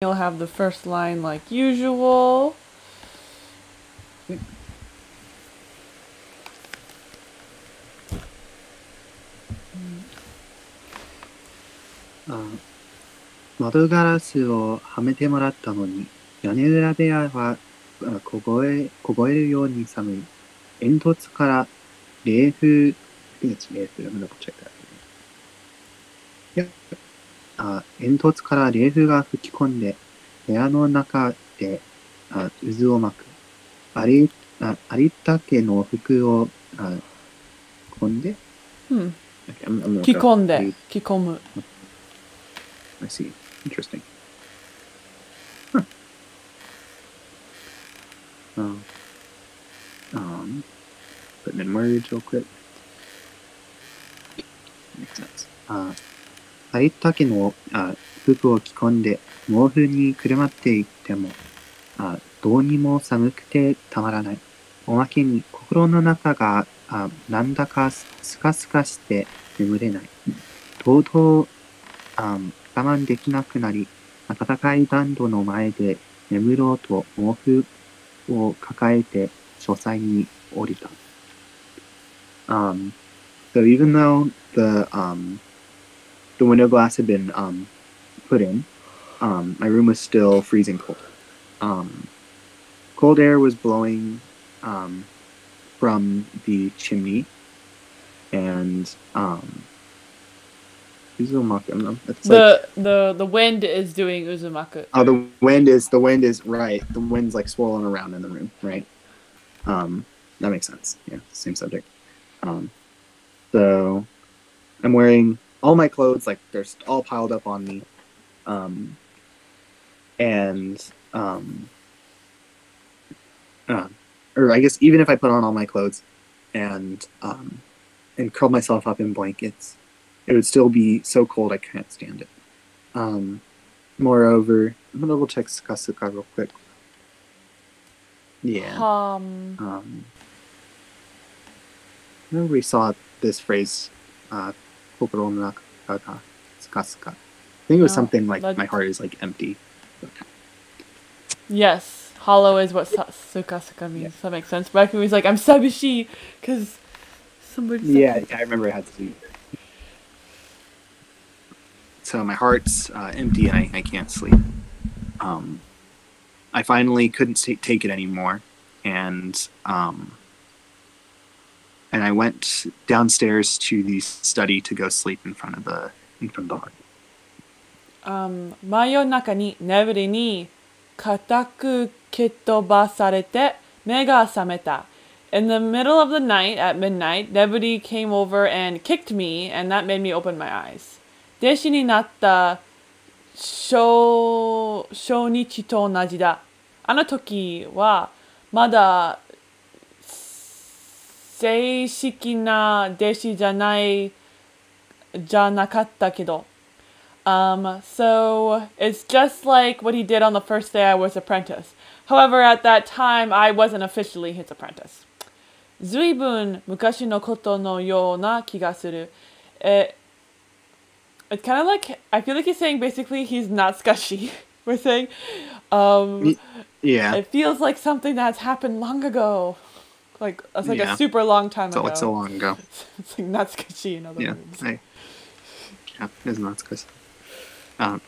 You'll have the first line like usual. あ窓ガラスをはめてもらったのに屋根裏部屋は凍え,凍えるように寒い煙突から冷風冷風冷風冷風冷風冷風冷風冷風冷冷風あ煙突から冷風が吹き込んで、部屋の中であ渦を巻く。ありあ有田家の服をあ込んで、Hmm. Okay, I'm, I'm gonna go. 着込んで、着込む。I see. Interesting. Huh. Um, um, putting in words real quick. Makes sense. あ有田家のあ服を着込んで毛布にくるまっていってもあどうにも寒くてたまらない。おまけに心の中があなんだかスカスカして眠れない。とうとうあ我慢できなくなり、暖かい暖炉の前で眠ろうと毛布を抱えて書斎に降りた。Um, so even though the um, the window glass had been um, put in, um, my room was still freezing cold. Um, cold air was blowing um, from the chimney, and um, Uzumaki, it's like The the the wind is doing uzumaku. Oh, the wind is the wind is right. The wind's like swirling around in the room, right? Um, that makes sense. Yeah, same subject. Um, so I'm wearing all my clothes, like they're all piled up on me. Um, and um, uh, or I guess even if I put on all my clothes and um, and curl myself up in blankets, it would still be so cold I can't stand it. Um, Moreover, I'm gonna double check Skasuka real quick. Yeah. Um, Um, remember we saw this phrase, uh, kokoro no naka ga skasuka. I think it was No, something like my heart is like empty. yes, hollow is what sa- sukasuka means. That makes sense. But he's like, I'm sabishi, because somebody. said Yeah. I remember I had to sleep. So my heart's uh, empty and I, I can't sleep. Um, I finally couldn't ta- take it anymore, and um, and I went downstairs to the study to go sleep in front of the in front of the heart. Um, 真夜中に眠りに固く蹴飛ばされて目が覚めた。In the middle of the night, at midnight, Nebudi came over and kicked me, and that made me open my eyes. 弟子になった小小日と同じだ。あの時はまだ 正式な弟子じゃないじゃなかったけど。Um, so it's just like what he did on the first day I was apprentice. However, at that time, I wasn't officially his apprentice. ずいぶん昔のことのような気がする。It, it's kind of like, I feel like he's saying basically he's not scushy. We're saying, um, Y- Yeah, it feels like something that's happened long ago. Like, it's like Yeah. a super long time ago. like so long ago. It's like sketchy in other Yeah, words. I, yeah, it's good. あ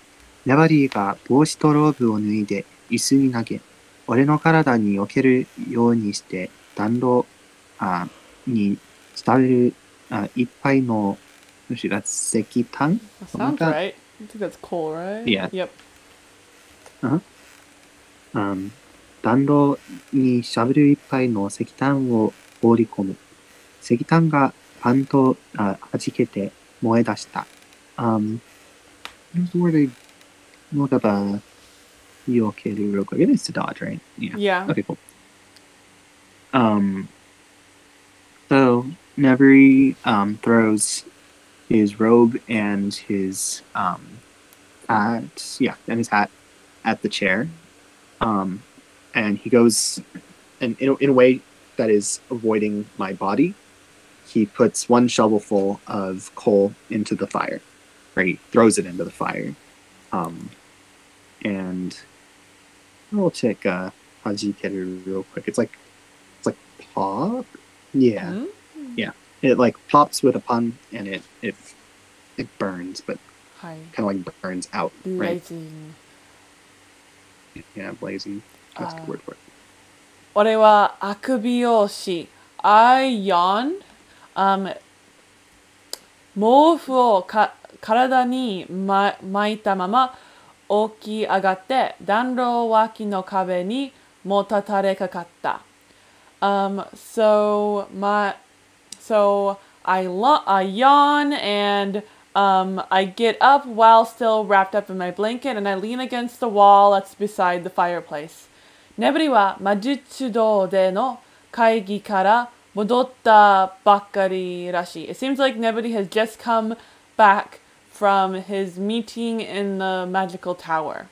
ヤバリーが帽子とローブを脱いで椅子に投げ、俺の体に避けるようにして暖炉あに伝えるあ一杯の、Actually, that's 石炭 sounds right. I think that's cool, right? Yeah. Yep. あ暖炉にしゃぶる一杯の石炭を放り込む。石炭がパンとあ弾けて燃え出した。Um, here's the word I look up uh, Yokeru real quick. It is to dodge, right? Yeah. Yeah. Okay, cool. Um, so Nevery um, throws his robe and his um, hat, yeah, and his hat at the chair. Um, and he goes, and in a, in a way that is avoiding my body, he puts one shovelful of coal into the fire, or he throws it into the fire. Um, and we'll check uh, hajikeru real quick. It's like it's like pop. Yeah, Hmm? it like pops with a pun, and it it it burns, but kind of like burns out, right? Blazing. Yeah, blazing. That's the Ah. word for it. 俺はあくびをし、I yawn. Um, 毛布をか体に、ま、巻いたまま起き上がって暖炉脇の壁にもたたれかかった。Um, so my so I lo- I yawn and um, I get up while still wrapped up in my blanket and I lean against the wall that's beside the fireplace. ネブリは魔術堂での会議から戻ったばっかりらしい。It seems like Nebody has just come back from his meeting in the magical tower.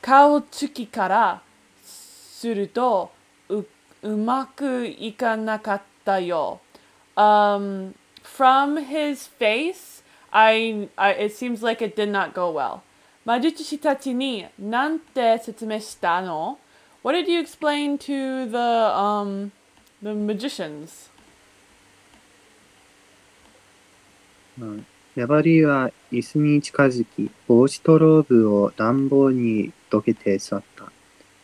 顔つきからするとううまくいかなかったよ。Um, from his face, I, I it seems like it did not go well. 魔術師たちに何て説明したの What did you explain to the um the magicians? うん粘りは椅子に近づき、帽子とローブを暖房にどけて去った。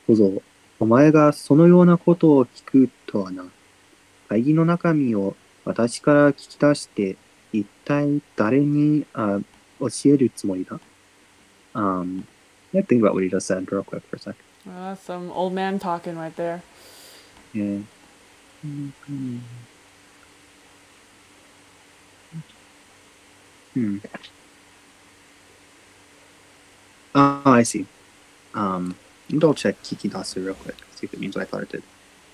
小僧、お前がそのようなことを聞くとはな。会議の中身を私から聞き出して、一体誰にあ教えるつもりだ Um, I think about what he just said real quick for a second. Sec. that's some old man talking right there. Yeah. Hmm. Oh, I see. Um, double check Kikidasu real quick. See if it means what I thought it did.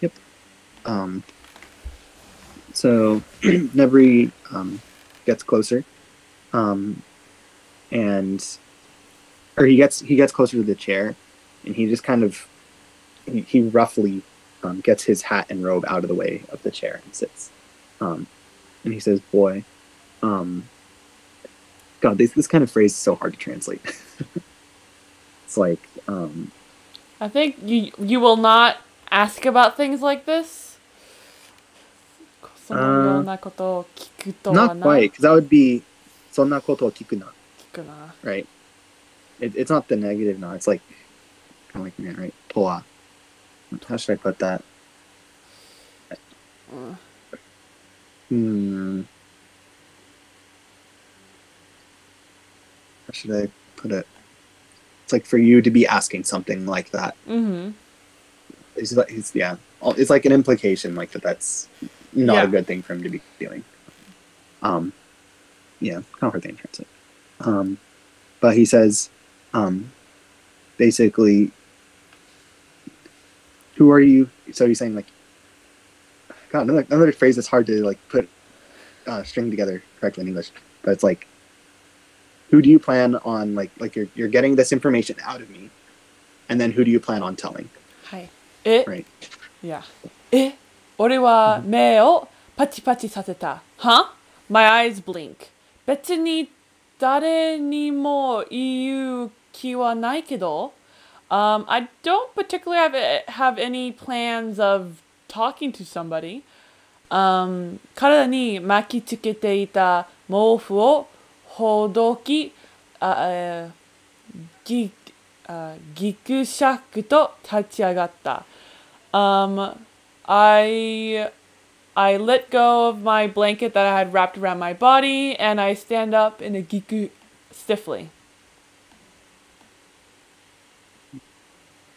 Yep. Um, so Nebri um, gets closer, um, and or he gets he gets closer to the chair, and he just kind of he, he roughly um, gets his hat and robe out of the way of the chair and sits. Um, and he says, "Boy, um, God, this this kind of phrase is so hard to translate. it's like, um, I think you you will not ask about things like this. そのようなことを聞くとは not な quite, because that would be そんなことを聞くな,聞くな。 right? It, it's not the negative now. It's like Am of like man, right? Poa. How should I put that? Uh. Hmm. How should I put it? It's like for you to be asking something like that. Mm-hmm. It's like, it's, yeah. It's like an implication, like that. That's not yeah. a good thing for him to be doing. Um, yeah, kind of hard to. Um, but he says, um, basically, who are you? So he's saying like, God, another another phrase that's hard to like put uh, string together correctly in English, but it's like, who do you plan on like like you're you're getting this information out of me, and then who do you plan on telling? はい。え、 Right. いや。え、俺は目をパチパチさせた。は ?My eyes blink. 別に誰にも言う気はないけど、 um, I don't particularly have, have any plans of talking to somebody. Um, 体に巻きつけていた毛布をほどき、あえーぎあぎくしゃくと立ち上がった。Um, I I let go of my blanket that I had wrapped around my body, and I stand up in a giku stiffly.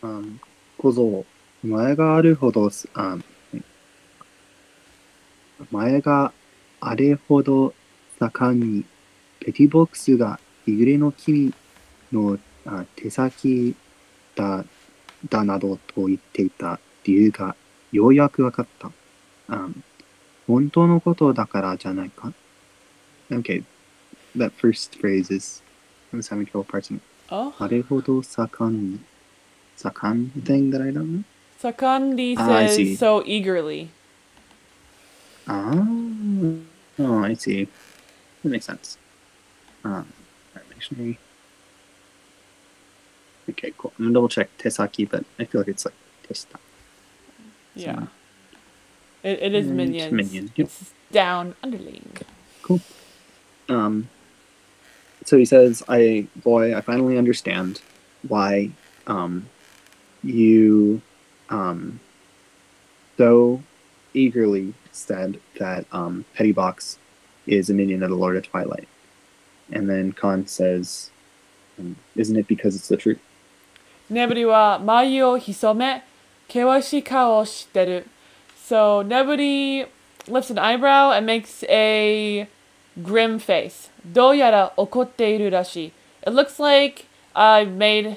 うん小僧、お前があるほどす、あ、お前があれほど盛んに、ペティボックスが日暮れの君のあ手先だ、だなどと言っていた理由がようやくわかった。うん本当のことだからじゃないか Okay, that first phrase is, I was having trouble parsing it. Oh, あれほど盛んに。盛ん thing that I don't know? Sakandi Ah, says so eagerly. Oh, oh, I see. That makes sense. Um, alright, dictionary. Okay, cool. I'm gonna double check Tesaki, but I feel like it's like Testa. Yeah. So- It, it is it's minions. minion, yep. It's down underling. Cool. Um, so he says, "I boy, I finally understand why um, you um, so eagerly said that um, Pettybox is a minion of the Lord of Twilight. And then Conn says, um, Isn't it because it's the truth? ネブリは眉を潜め、険しい顔をしてる。So, Nebri lifts an eyebrow and makes a grim face. どうやら怒っているらしい。It looks like I made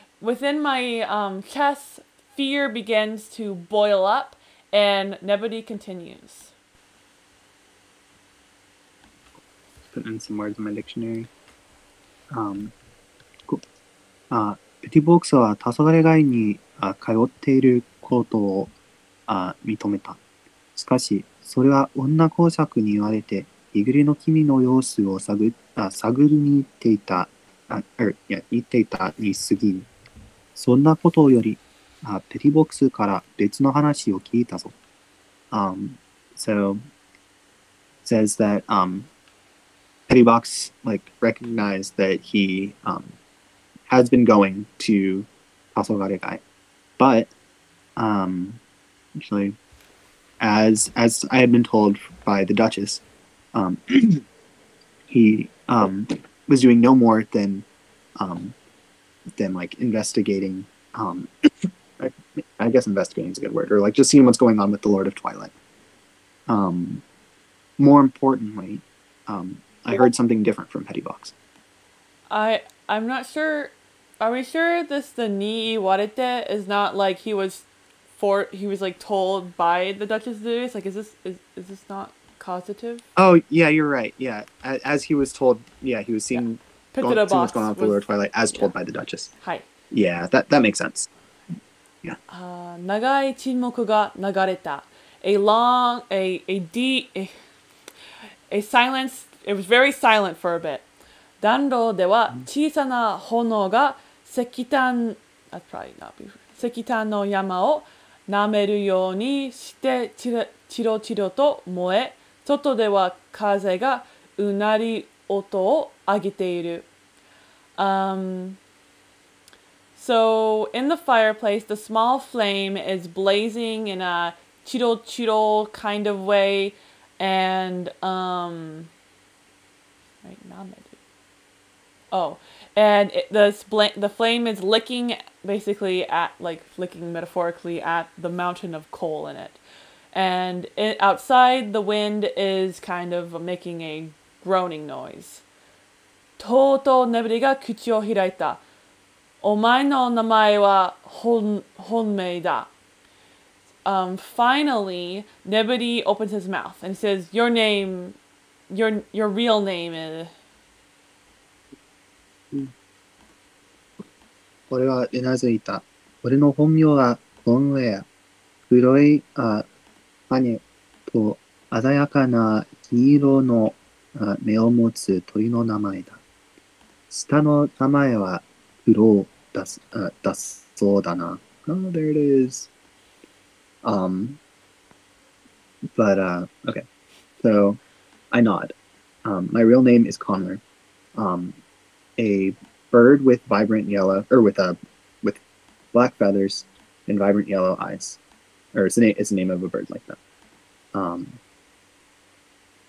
Within my um, chest, fear begins to boil up, and Nebudi continues. put in some words in my dictionary. Um, cool. あペティボックスは黄昏街にあ通っていることをあ認めた。しかし、それは女公爵に言われて、イグリの君の様子を探あ探りに行っていた、あ er, いや、言っていたに過ぎる。そんなことより、あペティボックスから別の話を聞いたぞ。Um, so, says that, um, Pettybox like recognized that he um, has been going to Tasogaregai, but um, actually, as as I had been told by the Duchess, um, he um, was doing no more than um, than like investigating. Um, I, I guess investigating is a good word, or like just seeing what's going on with the Lord of Twilight. Um, more importantly, um, I heard something different from Pettybox. I I'm not sure. Are we sure this the ni warete is not like he was for he was like told by the Duchess to do this? Like is this is, is this not causative? Oh yeah, you're right. Yeah, as, as he was told, yeah, he was seeing, Picked going, it up seeing what's box going on with the Lord Twilight as told yeah. by the Duchess. はい。Yeah, that that makes sense. あー長い沈黙が流れた。A long, a, a deep, a, a silence, it was very silent for a bit. 暖炉では小さな炎が石炭、that's probably not be, 石炭の山を舐めるようにしてチロチロと燃え、外では風がうなり音を上げている。Um, so in the fireplace, the small flame is blazing in a chiro chiro kind of way, and um, right, nameru. Oh, and it, the spla- the flame is licking basically at like flicking metaphorically at the mountain of coal in it, and it, outside the wind is kind of making a groaning noise. とうとうネブリが口を開いた。お前の名前は本本命だ。Um, finally, Nebudi opens his mouth and says, "Your name, your your real name is." 俺はうなずいた。俺の本名はコンウェア。黒いあ羽と鮮やかな黄色の目を持つ鳥の名前だ。下の名前はクロウだすあだそうだな。Oh, there it is. Um, but uh, okay. So I nod. Um, my real name is Conner. Um, a bird with vibrant yellow or with a with black feathers and vibrant yellow eyes, or it's the name it's the name of a bird like that. Um,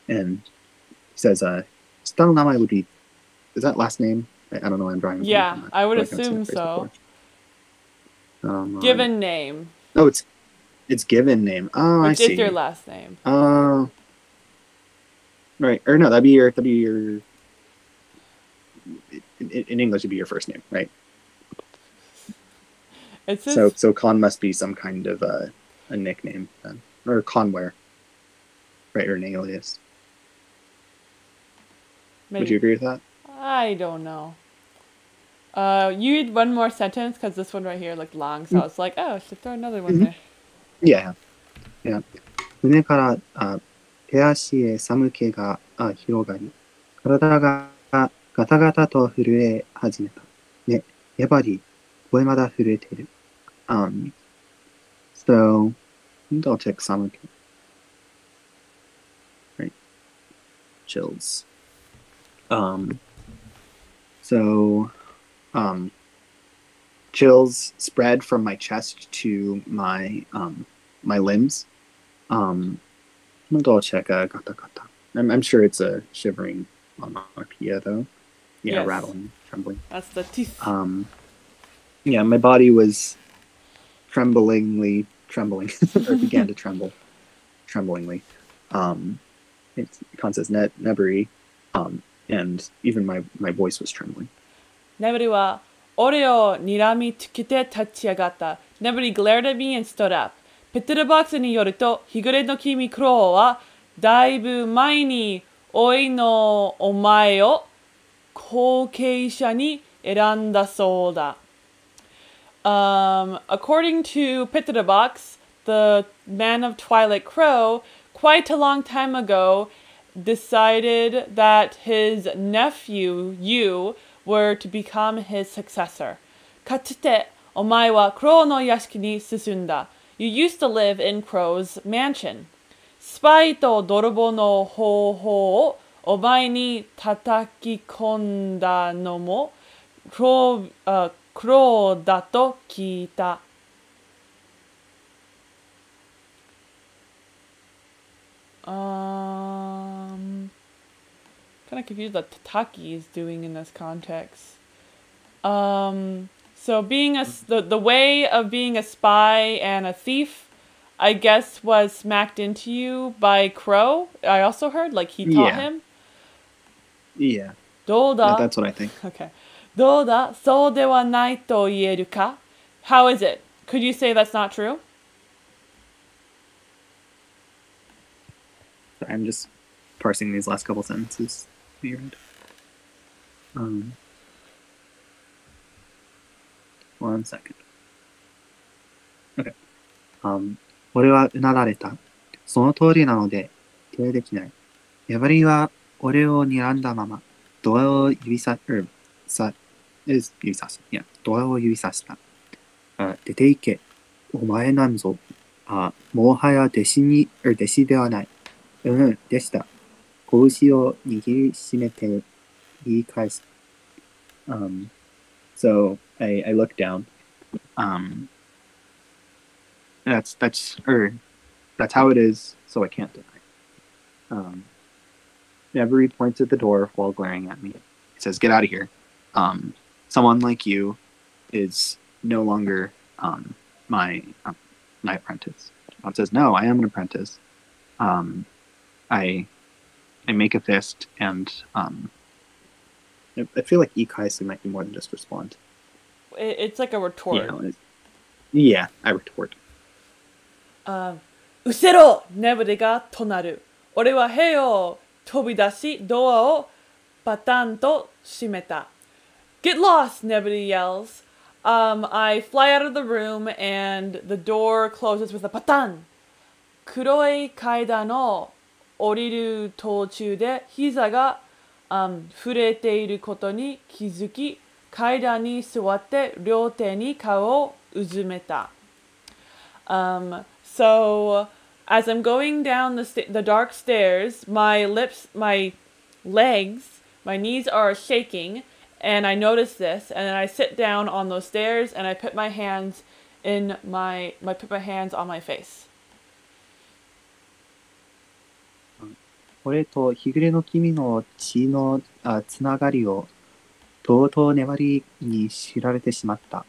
and he says, "Uh, Namai would be is that last name? I, I don't know. why I'm drawing. Yeah. I would like assume so. Um, Given name. Oh, it's it's given name. Oh, I Which see. is your last name. Uh, right. Or no, that'd be your that'd be your. In, in English, it'd be your first name, right? It's So so con must be some kind of uh, a nickname then, or conware, right? Or an alias. maybe. Would you agree with that? I don't know. Uh, you read one more sentence because this one right here looked long, so I was like, oh, I should throw another one Mhm. there. Yeah. Yeah. 胸からあ手足へ寒気があ広がり、体がガタガタと震え始めた。ね、やっぱり声まだ震えてる。Um, so, I'll take寒気. Right. Chills. Um, so, um, chills spread from my chest to my um, my limbs. Um, I'm gonna double check uh, gata gata. I'm, I'm sure it's a shivering onomatopoeia though. Yeah, Yes. rattling, trembling. That's the teeth. Um, yeah, my body was tremblingly trembling, or began to tremble, tremblingly. Um, it's Conn says net nebari, um, and even my my voice was trembling. ネブリは俺を睨みつけて立ち上がった。ネブリ glared at me and stood up. ペットルボックスによると、日暮れの君クローはだいぶ前においのお前を後継者に選んだそうだ。Um, according to Pitta Box, the man of Twilight Crow, quite a long time ago, decided that his nephew, Yu, were to become his successor. Katsute, omae wa crow no yashiki ni susunda. You used to live in Crow's mansion. Spy to dorobo no hoho o omae ni tataki konda no mo crow, uh, crow dato. Uh, kind of confused what Tataki is doing in this context. Um, so being a the, the way of being a spy and a thief, I guess, was smacked into you by Crow. I also heard like he taught yeah. him. Yeah. Dolda. Yeah, that's what I think. Okay. Dolda, so dewa nai to ieru ka? How is it? Could you say that's not true? I'm just parsing these last couple sentences. Themed. Um, one second. Okay. Um, 俺はうなられた。その通りなので、否定できない。ヤバリは俺を睨んだまま、ドアを指さ、er, さ、is 指さす。いや、ドアを指さした。あ出て行け。お前なんぞ。あ、もはや弟子に、弟子ではない。うん、でした。拳を握りしめて言い返す。Um, so I, I look down. Um, that's that's or that's how it is. So I can't deny. Um, Nevery points at the door while glaring at me. He says, "Get out of here. Um, someone like you is no longer um, my um, my apprentice." Bob says, "No, I am an apprentice. Um, I I make a fist and um I- I feel like Ikaisu might be more than just respond. It, it's like a retort. Yeah, it- yeah, I retort. あうせろネブリが唱なる。俺は部屋を飛び出し、ドアをバタンと閉めた。Get lost, Nebody yells. Um, I fly out of the room and the door closes with a バタン。黒い階段を 降りる途中で膝が、um, 触れていることに気づき、階段に座って両手に顔をうずめた。Um, so as I'm going down the sta- the dark stairs, my lips, my legs, my knees are shaking, and I notice this, and then I sit down on those stairs and I put my hands in my, my put my hands on my face. 俺と日暮れの君の血のあつながりをとうとう粘りに知られてしまった。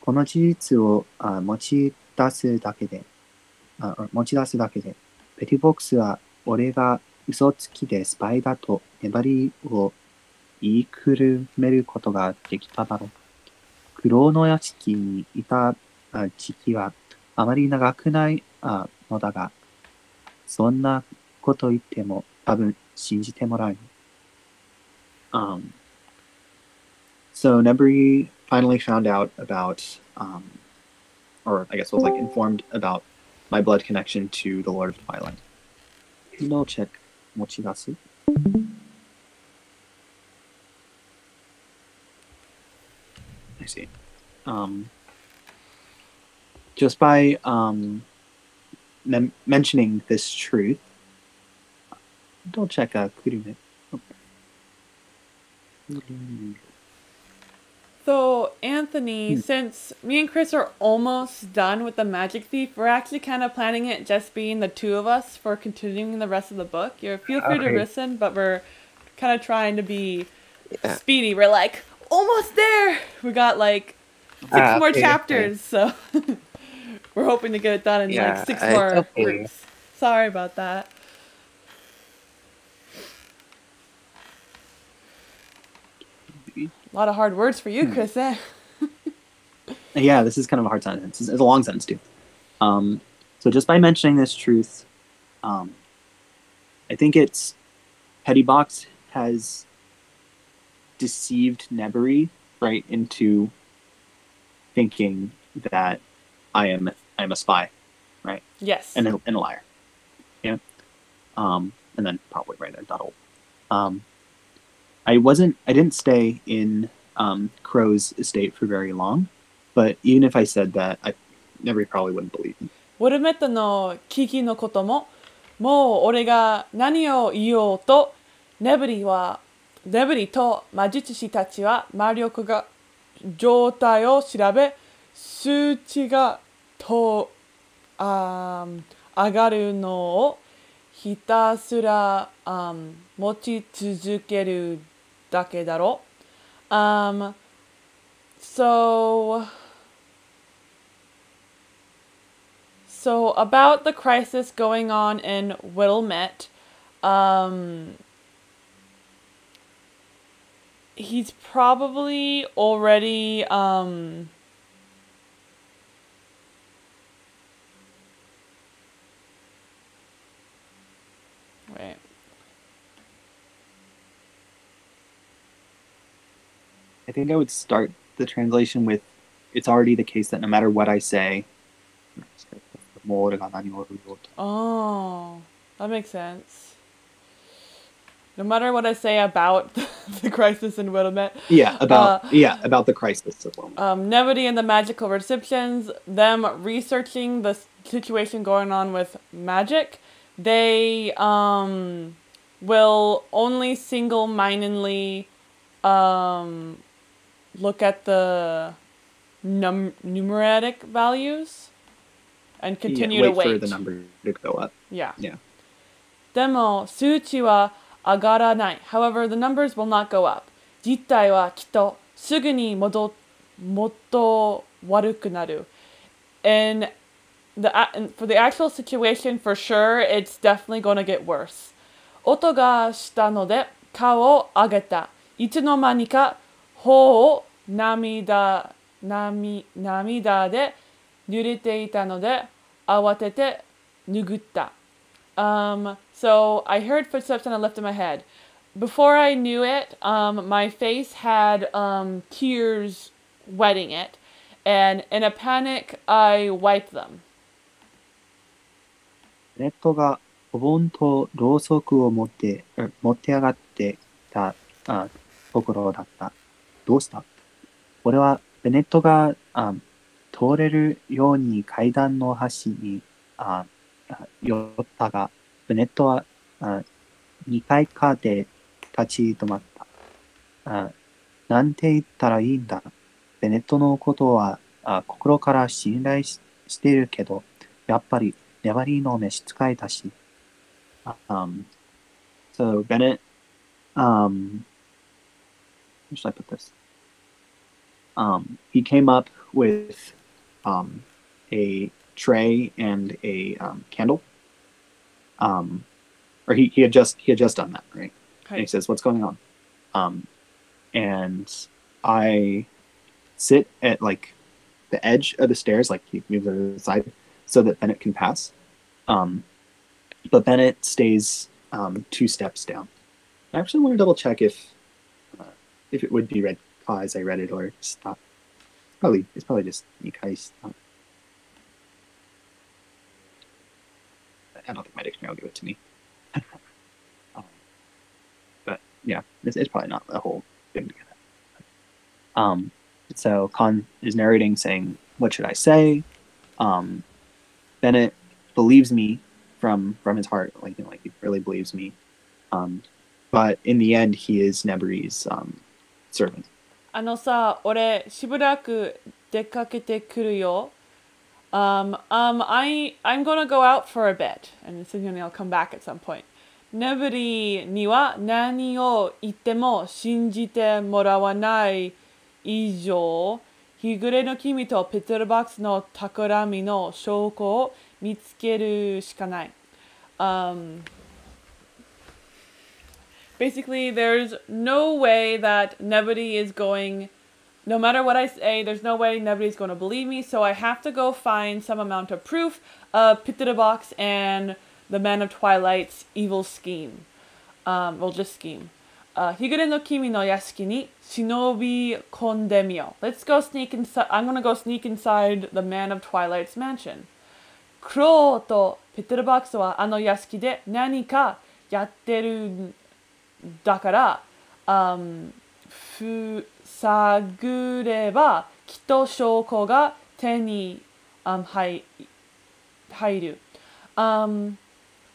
この事実をあ持ち出すだけであ、持ち出すだけで、ペティボックスは俺が嘘つきでスパイだと粘りを言いくるめることができただろう。苦労の屋敷にいた時期はあまり長くないのだが、そんなこと言っても多分信じてもらえない。Um, so Nebri finally found out about, um, or I guess was like informed about my blood connection to the Lord of Twilight. Email check. Mochigasu. I see. Um, just by um, mem- mentioning this truth, don't check Kurume. So, Anthony, Hmm. since me and Chris are almost done with the Magic Thief, we're actually kind of planning it just being the two of us for continuing the rest of the book. You feel free to listen, but we're kind of trying to be Yeah. speedy. We're like almost there. We got like six Ah, more okay, okay. chapters, so we're hoping to get it done in Yeah, like six more okay. groups. Sorry about that. A lot of hard words for you, Hmm. Chris. Eh? Yeah, this is kind of a hard sentence. It's, a long sentence too. Um, so just by mentioning this truth, um, I think it's Petty Box has deceived Nebari right into thinking that I am I am a spy right? Yes. and a, and a liar. Yeah. Um, and then probably right there, Donald. Um, I wasn't. I didn't stay in um, Crow's estate for very long, but even if I said that, I never probably wouldn't believe me. ウォルメットの危機のことも、もう俺が何を言おうと、ネブリは、ネブリと魔術師たちは魔力が状態を調べ、数値がとあ上がるのをひたすらあー持ち続ける dake um, so, so about the crisis going on in Wellmet, um, he's probably already um, right I think I would start the translation with, "It's already the case that no matter what I say." Oh, that makes sense. No matter what I say about the crisis in Wellmet, Yeah, about Uh, yeah about the crisis of Wilmot. um, Nevity and the magical receptions, them researching the situation going on with magic, they um, will only single mindedly um, look at the num numeric values and continue yeah, wait to wait for the number to go up. Yeah. Yeah. Demo suchi wa agaranai. However, the numbers will not go up. Jittai wa kitto sugu ni modo motto waruku naru. And the for the actual situation for sure, it's definitely going to get worse. Oto ga shita no de kao ageta. Itsu no mani ka 頬を涙涙涙で濡れていたので慌てて拭った。Um, so I heard footsteps and I lifted my head. Before I knew it, um, my face had um, tears wetting it, and in a panic, I wiped them. ネットがお盆とろうそくを持って、持って上がってたあところだった。どうした？俺はベネットがあ通れるように階段の端にあ寄ったが、ベネットはあ2階かで立ち止まった。あなんて言ったらいいんだ？ベネットのことはあ心から信頼ししているけど、やっぱり粘りの召使いだし。Um, so Bennett, um, where should I put this? Um, he came up with um, a tray and a um, candle. Um, or he, he had just he had just done that, right? And he says, "What's going on?" Um, and I sit at like the edge of the stairs, like he moves over to the side, so that Bennett can pass. Um, but Bennett stays um, two steps down. I actually want to double check if if it would be read ka as I read it or stop. Probably it's probably just nikai stop. I don't think my dictionary will give it to me. um, but yeah, it's, it's probably not a whole thing to get at. Um, so Conn is narrating, saying, "What should I say?" Um, Bennett believes me from from his heart, like you know, like he really believes me. Um, but in the end, he is Neburi's um, servant. あのさ、俺しばらく出かけてくるよ。Um, um, I, I'm gonna go out for a bit, and then I'll come back at some point. ネブリには何を言っても信じてもらわない以上、日暮れの君とペトルバックスの企みの証拠を見つけるしかない。Um, Basically, there's no way that nobody is going, no matter what I say, there's no way nobody's going to believe me, so I have to go find some amount of proof of Pit the Box and the Man of Twilight's evil scheme. Um, well, just scheme. Uh, Higure no Kimi no yasuki, ni shinobi. Let's go sneak inside. I'm gonna go sneak inside the Man of Twilight's mansion. Kuro to Peter Box wa ano yasuki de nani ka yatteru だから、um, ふ探ればきっと証拠が手に、um, 入入る。Um,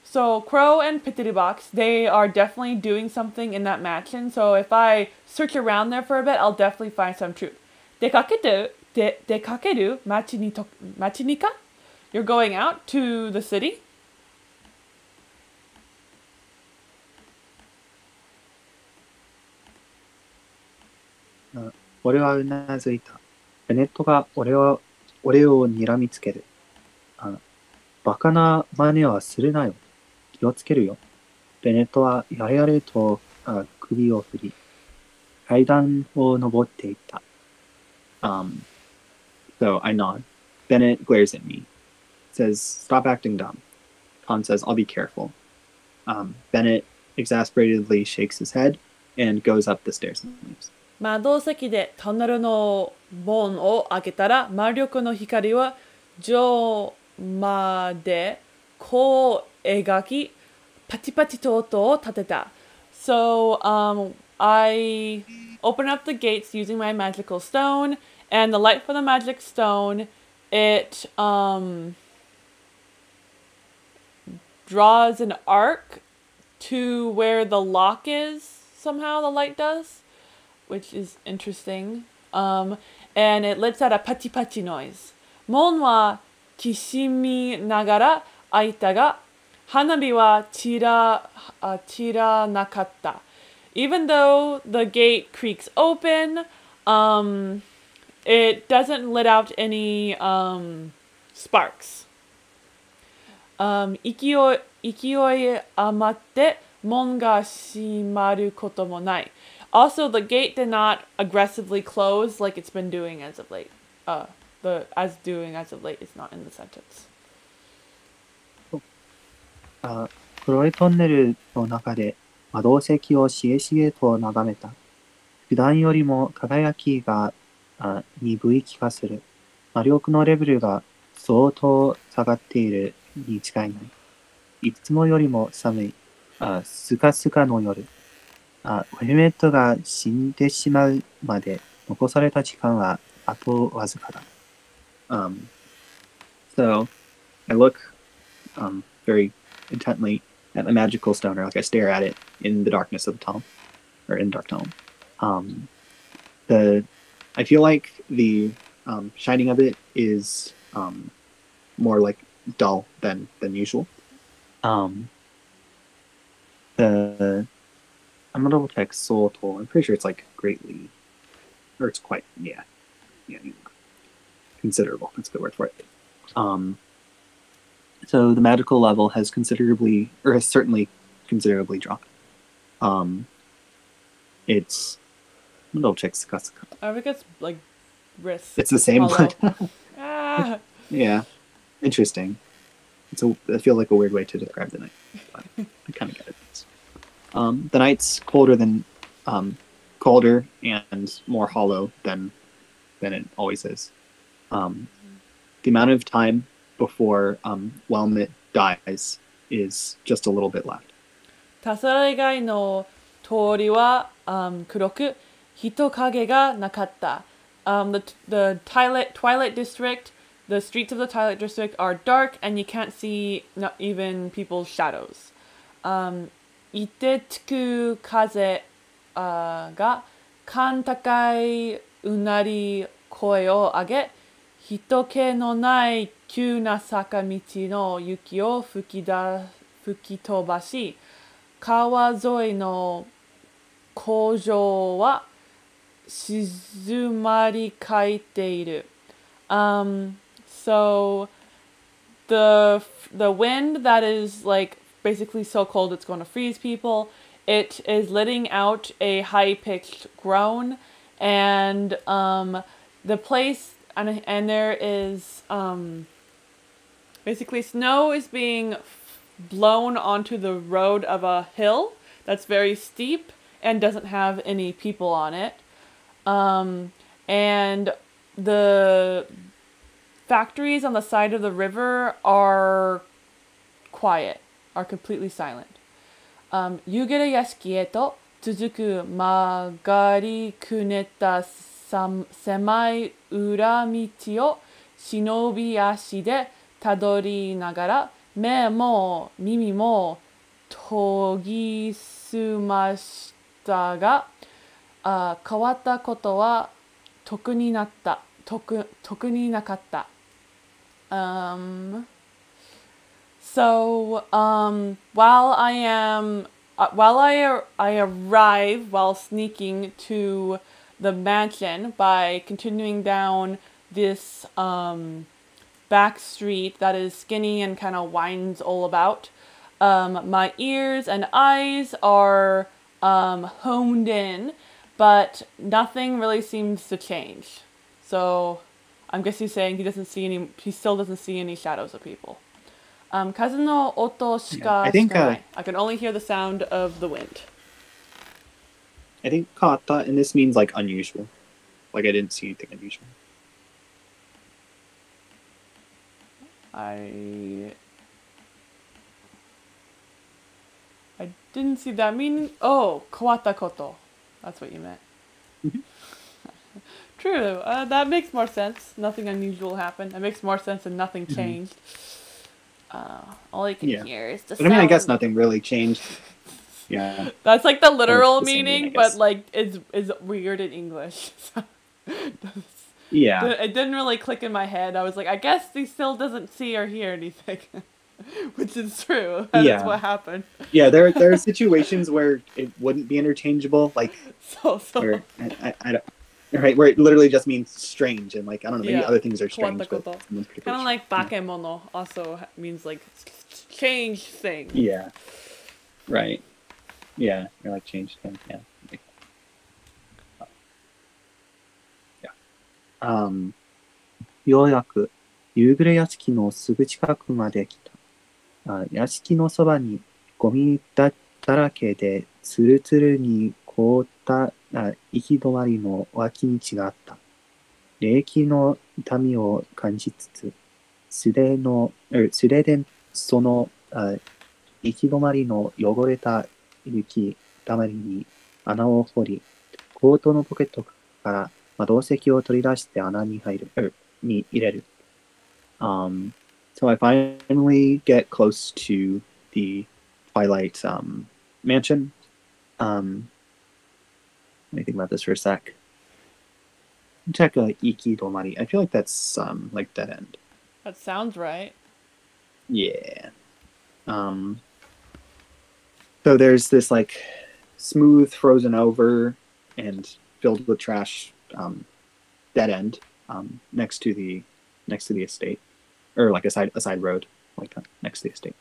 so Crow and Pitty Box, they are definitely doing something in that mansion. So if I search around there for a bit, I'll definitely find some truth. 出かけてで出かける町にと町にか You're going out to the city? 俺はうなずいた。ベネットが俺を俺を睨みつける。あバカな真似はするなよ。気をつけるよ。ベネットはやれやれとあ首を振り、階段を登っていった。Um, so I nod. Bennett glares at me. Says, stop acting dumb. Khan says, I'll be careful. Um, Bennett exasperatedly shakes his head and goes up the stairs and leaves. 窓席でトンネルの門を開けたら魔力の光は上までこう描きパチパチと音を立てた。So, um, I open up the gates using my magical stone, and the light from the magic stone, it, um, draws an arc to where the lock is, somehow the light does, which is interesting. Um, and it lets out a pachi pachi noise. 門はきしみながら開いたが、花火は散ら、uh, 散らなかった。Even though the gate creaks open, um, it doesn't let out any um, sparks. Um, 勢い勢い余って門が閉まることもない。 Also, the gate did not aggressively close like it's been doing as of late. Uh, the as doing as of late is not in the sentence. あ黒いトンネルの中で窓石をしげしげと眺めた。普段よりも輝きがあ鈍い気がする。魔力のレベルが相当下がっているに違いない。いつもよりも寒い。あすかすかの夜。あヘルメットが死んでしまうまで残された時間はあとわずかだ。Um, so, I look um, very intently at the magical stone, or like I stare at it in the darkness of the tome, or in dark tome. Um, the I feel like the um, shining of it is um, more like dull than than usual. Um, the I'm gonna double check soul toll. I'm pretty sure it's like greatly, or it's quite yeah, yeah, considerable. That's a good word for it. Um, so the magical level has considerably, or has certainly considerably dropped. Um, it's I'm gonna double check I think it's like Risk. It's the same Hollow. one. Ah, yeah, interesting. It's a. I feel like a weird way to describe the night. But I kind of get it. Um, the night's colder than, um, colder and more hollow than, than it always is. Um, the amount of time before um, Whelmit dies is just a little bit left. タサラ以外の通りは、um, 黒く人影がなかった。Um, the the Twilight Twilight District, the streets of the Twilight District are dark and you can't see not even people's shadows. Um, いてつく風あが甲高いうなり声を上げ人気のない急な坂道の雪を吹きだ吹き飛ばし川沿いの工場は静まり返っている。Um, so the the wind that is like basically so cold it's going to freeze people. It is letting out a high pitched groan, and um, the place and and there is um, basically snow is being blown onto the road of a hill that's very steep and doesn't have any people on it. Um, and the factories on the side of the river are quiet, are completely silent. Um, 湯気屋敷へと続く曲がりくねった狭い裏道を忍び足でたどりながら目も耳も研ぎ澄ましたがあ変わったことは特になった特特になかった。Um, so um, while I am uh, while I I arrive while sneaking to the mansion by continuing down this um, back street that is skinny and kind of winds all about. Um, my ears and eyes are um, honed in, but nothing really seems to change. So I'm guessing he's saying he doesn't see any. He still doesn't see any shadows of people. Um, yeah, I, think, uh, I can only hear the sound of the wind. I think kata and this means like unusual. Like I didn't see anything unusual. I I didn't see that meaning. Oh, kawata koto. That's what you meant. Mm-hmm. True. Uh, that makes more sense. Nothing unusual happened. It makes more sense than nothing mm-hmm. changed. Mm-hmm. Uh, all I can Yeah. hear is the But I mean, I guess nothing really changed. Yeah. That's like the literal the meaning, but like it's is weird in English. Yeah. it didn't really click in my head. I was like, I guess he still doesn't see or hear anything, which is true. That's Yeah. what happened. Yeah. There, there are situations where it wouldn't be interchangeable. Like, So so. I, I, I don't. Right, where it literally just means strange, and like I don't know, maybe Yeah. other things are strange, but Kind of like bakemono also means like change thing. Yeah. Right. Yeah. You're like changed thing. Yeah. Yeah. Um, ようやく夕暮れ屋敷のすぐ近くまで来た。あ屋敷のそばにゴミだだらけでつるつるに凍ったあ行き止まりの脇道があった。冷気の痛みを感じつつ、素手の、え素手でそのあ行き止まりの汚れた雪たまりに穴を掘り、コートのポケットから窓石を取り出して穴に入る、に入れる。Um, so I finally get close to the Twilight um, mansion. Um, me think about this for a sec. Check Iki Domari. I feel like that's um, like dead end. That sounds right. Yeah. Um so there's this like smooth frozen over and filled with trash um dead end um next to the next to the estate or like a side a side road like that next to the estate.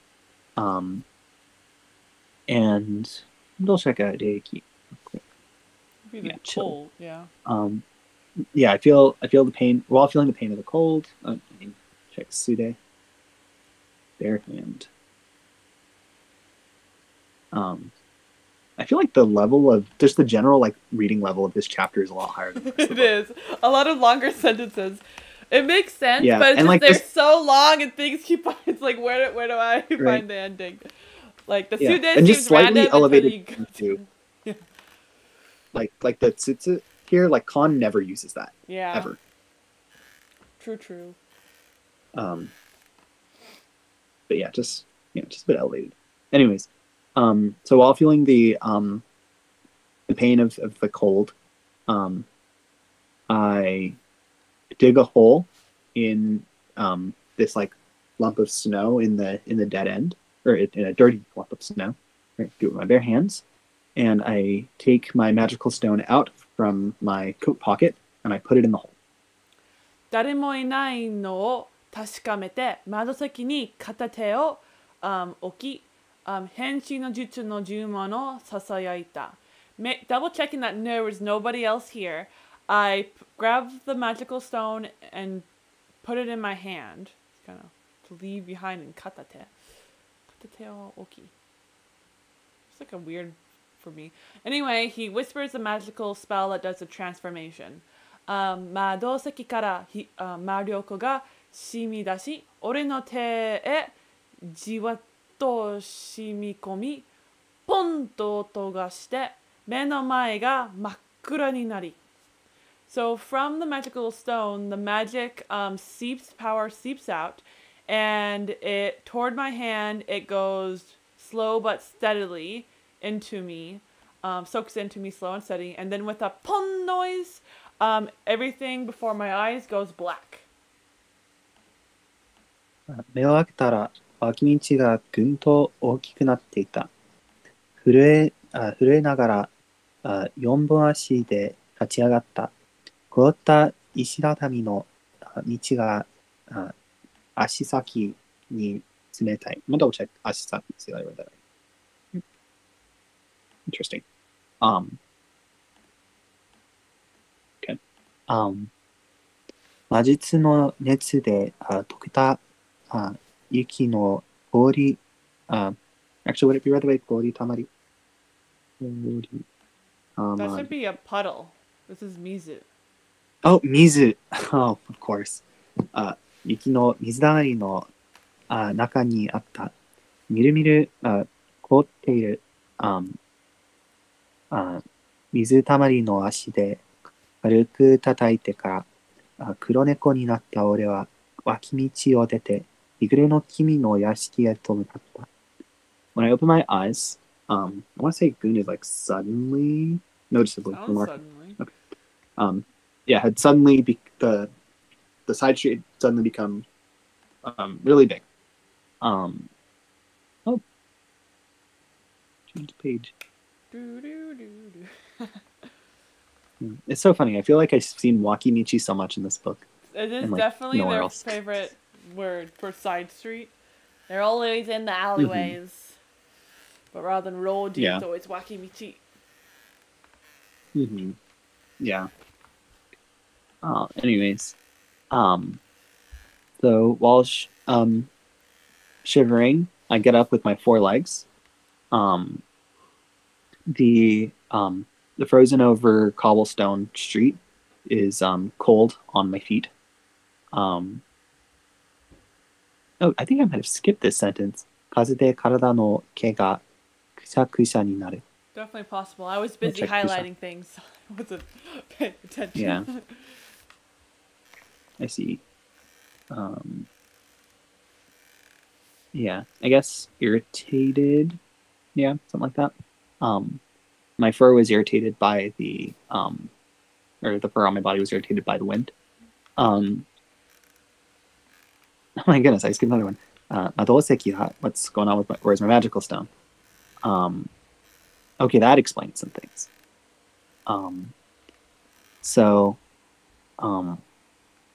Um and we'll check out Reiki. Maybe the Yeah, chill. Yeah. Um yeah, I feel I feel the pain while feeling the pain of the cold. Uh, I mean, check Sude. Bare hand. Um, I feel like the level of just the general like reading level of this chapter is a lot higher. Than the rest of it book. a lot of longer sentences. It makes sense, Yeah, but like, they're this- so long and things keep. On. It's like where do- where do I find the ending? Like the Yeah, Sude and just slightly elevated too. Like like the tsutsu here, like Conn never uses that Yeah, ever. true, true. Um, but yeah, just you know, just a bit elevated. Anyways, um, so while feeling the um, the pain of, of the cold, um, I dig a hole in um, this like lump of snow in the in the dead end, or in in a dirty lump of snow. Right, do it with my bare hands, and I take my magical stone out from my coat pocket and I put it in the hole. 誰もいないのを確かめて窓先に片手を、um, 置き、um, 変身の術の呪文をささやいた。Ma- double checking that there was nobody else here, I p- grabbed the magical stone and put it in my hand, kind of to leave behind in katate. Katate o oki. It's like a weird for me. Anyway, he whispers a magical spell that does a transformation. Um, 窓席からひあ魔力が染み出し、俺の手へじわっと染み込み、ポンと音がして、目の前が真っ暗になり。So from the magical stone, the magic um, seeps power seeps out, and it toward my hand it goes slow but steadily into me, um, soaks into me slow and steady, and then with a pon noise, um, everything before my eyes goes black. 目を開けたら脇道がぐんと大きくなっていた。震えあ震えながらあ四本足で立ち上がった。凍った石畳の道があ足先に冷たい。まだ double check 足先 see that I read that right. Interesting. Um, okay. Um, 魔術の熱であ溶けたあ雪の氷、あ actually would it be read by 氷たまり氷た That ま should り be a puddle. This is Mizu. Oh, 水 Oh, of course. あ雪の水溜まりのあ中にあった。みるみるあ凍っているああ水たまりの足で軽く叩いてからあ黒猫になった俺は脇道を出て日暮れの君の屋敷へと向かった。When I open my eyes, um, I want to say Goon is like suddenly, noticeably, Sounds remarkable. suddenly. um, yeah, had suddenly be- the the side street had suddenly become um, really big. Um, oh, change the page. Do, do, do. It's so funny. I feel like I've seen Wakimichi so much in this book. It is like, definitely their else. favorite word for side street. They're always in the alleyways. But rather than road, Mm-hmm. Yeah. it's always wakimichi. Mm-hmm. Yeah. Uh, anyways, um, so while sh- um, shivering, I get up with my four legs. Um, the um, the frozen over cobblestone street is um, cold on my feet. Um, oh, I think I might have skipped this sentence. Definitely possible. I was busy highlighting things. So wasn't paying attention. Yeah. I see. Um, yeah, I guess irritated. Yeah, something like that. Um, my fur was irritated by the um, or the fur on my body was irritated by the wind. Um, oh my goodness, I skipped another one. Uh, what's going on with my? Where's my magical stone? Um, okay, that explains some things. Um, so, um,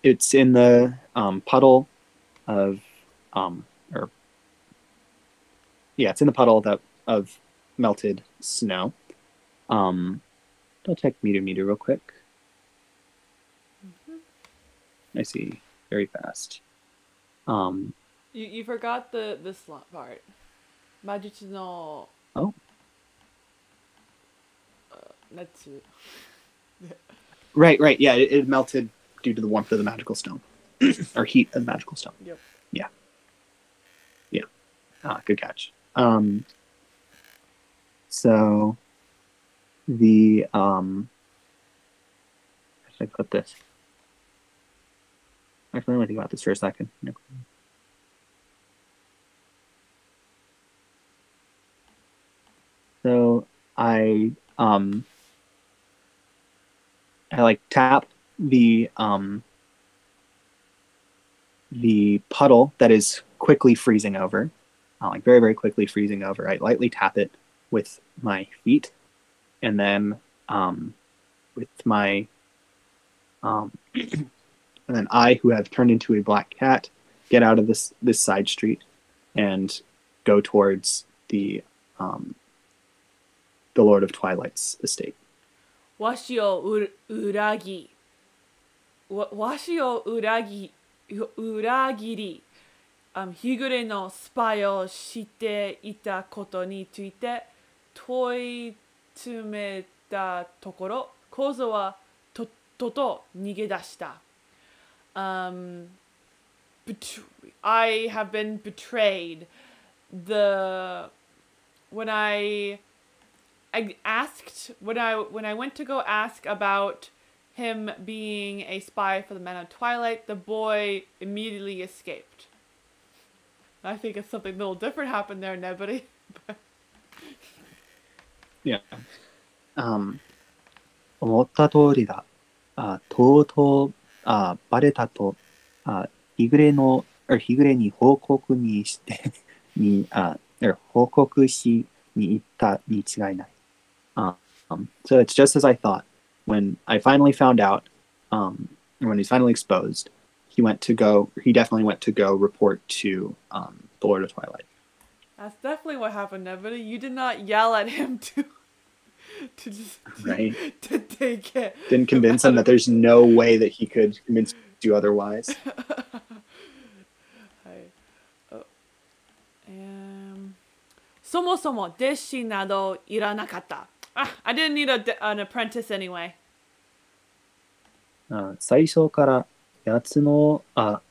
it's in the um, puddle of um, or yeah, it's in the puddle that of melted snow. Um, I'll check meter meter real quick. I see. Very fast. Um, You, you forgot the the lo- part. No. Oh. Uh, Natsu. right, right. Yeah, it, it melted due to the warmth of the magical stone, or heat of the magical stone. Yep. Yeah. Yeah. Ah, good catch. Um, so the um, how should I put this? Actually, let me think about this for a second. So I um I like tap the um the puddle that is quickly freezing over, uh, like very very quickly freezing over. I lightly tap it with my feet, and then um, with my um, and then I, who have turned into a black cat, get out of this this side street and go towards the um, the Lord of Twilight's estate. わしをう裏切わわしを裏切裏切り、um, 日暮れのスパイをしていたことについて 問い詰めたところ構造はとっとと逃げ出した。Um, bet- I have been betrayed. The when I I asked when I when I went to go ask about him being a spy for the Men of Twilight, the boy immediately escaped. I think it's something a little different happened there, Nebody. Yeah. Um, 思った通りだ。あとうとうあバレたとあ日暮れのあ日暮れに報告にしてにあer, 報告しに行ったに違いない。Um, so it's just as I thought. When I finally found out, um, or when he's finally exposed, he went to go. He definitely went to go report to um, the Lord of Twilight. That's definitely what happened, Nebody. You did not yell at him to to just Right. to take it. Didn't convince him that there's no way that he could convince you otherwise. はい。あ um, そもそも弟子などいらなかった。Ah, I didn't need a, an apprentice anyway. あ最初から奴のあ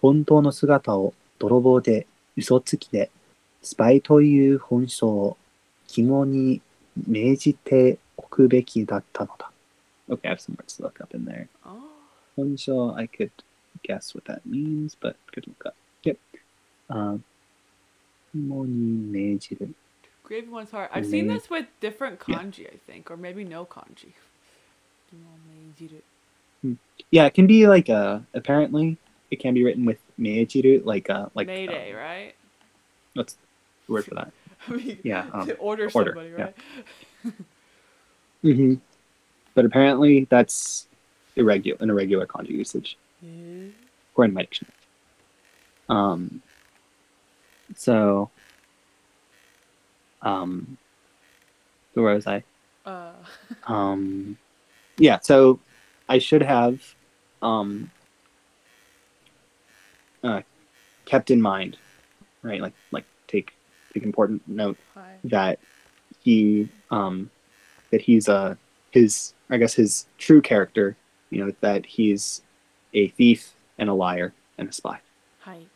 本当の姿を泥棒で嘘つきでスパイという本性を肝に銘じておくべきだったのだ。Okay, I have some words to look up in there. Oh. 本性 I could guess what that means, but could look up. Yep. あ肝に銘じる。 Grave one's heart. I've seen Maybe- this with different Yeah. kanji, I think, or maybe no kanji. Yeah, it can be like a apparently it can be written with meijiru, like uh like Mayday, um, right? what's the word for that? I mean, Yeah, um, to order, order, somebody, yeah. right? Mm-hmm. But apparently that's irregular, an irregular kanji usage, Yeah. according to my dictionary. Um, so, um, where was I? Uh, Um, yeah, so I should have, um, uh, kept in mind, right? Like, like take take important note hi. that he um that he's uh his I guess his true character, you know, that he's a thief and a liar and a spy. はい。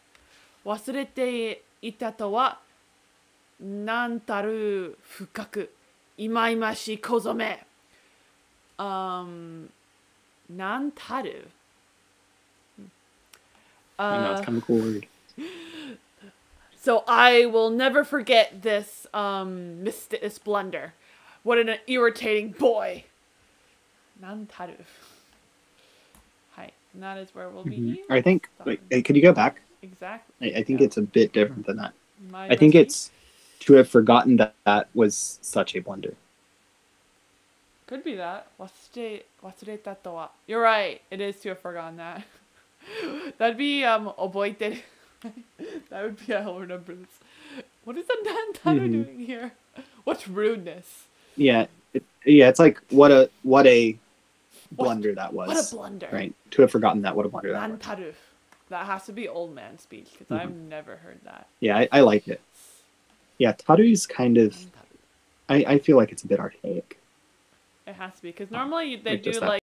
忘れていたとは、なんたる深く、いまいましい小染め。Um, なんたる I know Uh, it's kind of a cool word. So I will never forget this um mist- this blunder. What an irritating boy. Nantaru. Hi. And that is where we'll be. Mhm. I think. Wait, could you go back? Exactly. I, I think Yeah. it's a bit different than that. My I think it's to have forgotten that that was such a blunder. could be that. Wasure wasureta to wa. You're right. It is to have forgotten that. That'd be um oboite. that would be I'll remember this. What is the Nantaru Mhm. doing here? What's rudeness? Yeah, it, yeah. It's like what a what a blunder that was. What a blunder. Right. To have forgotten that, what a blunder that was. That has to be old man speech because Mhm. I've never heard that. Yeah, I, I like it. Yeah, Taru's kind of. Nantaru. I, I feel like it's a bit archaic. It has to be because normally they Like do like